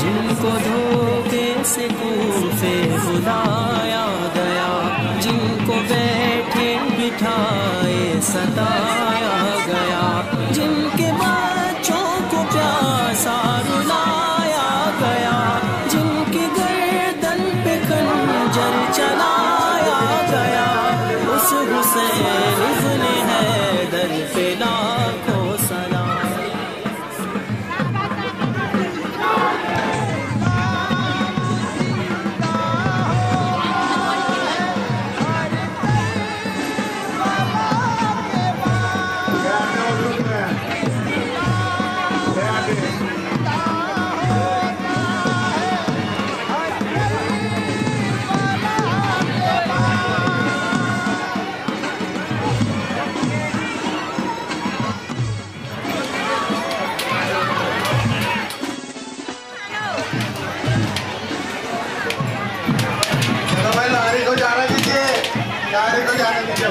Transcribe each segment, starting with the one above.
जिनको धोखे से कूफे बुलाया गया। जिनको बैठे बिठाए, सताया गया। जिनके बच्चों को प्यासा रुलाया गया। जिनकी गर्दन पे खंजर चलाया गया। उस हुसैन इब्ने हैदर पे लाखों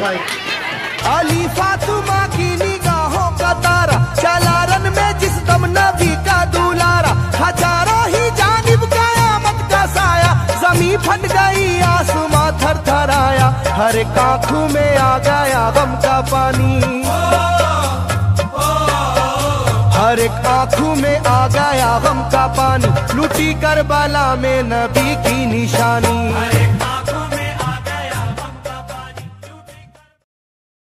भाई। अली फातुमा की निगाहों का तारा चला रन में जिस दम नबी का दुलारा, हज़ारों ही जानिब कयामत का साया जमी फट गई, आसमां थर थर आया, हर एक आँखों में आ गया गम का पानी। हर एक आँखों में आ गया गम का पानी, लुटी कर बाला में नबी की निशानी।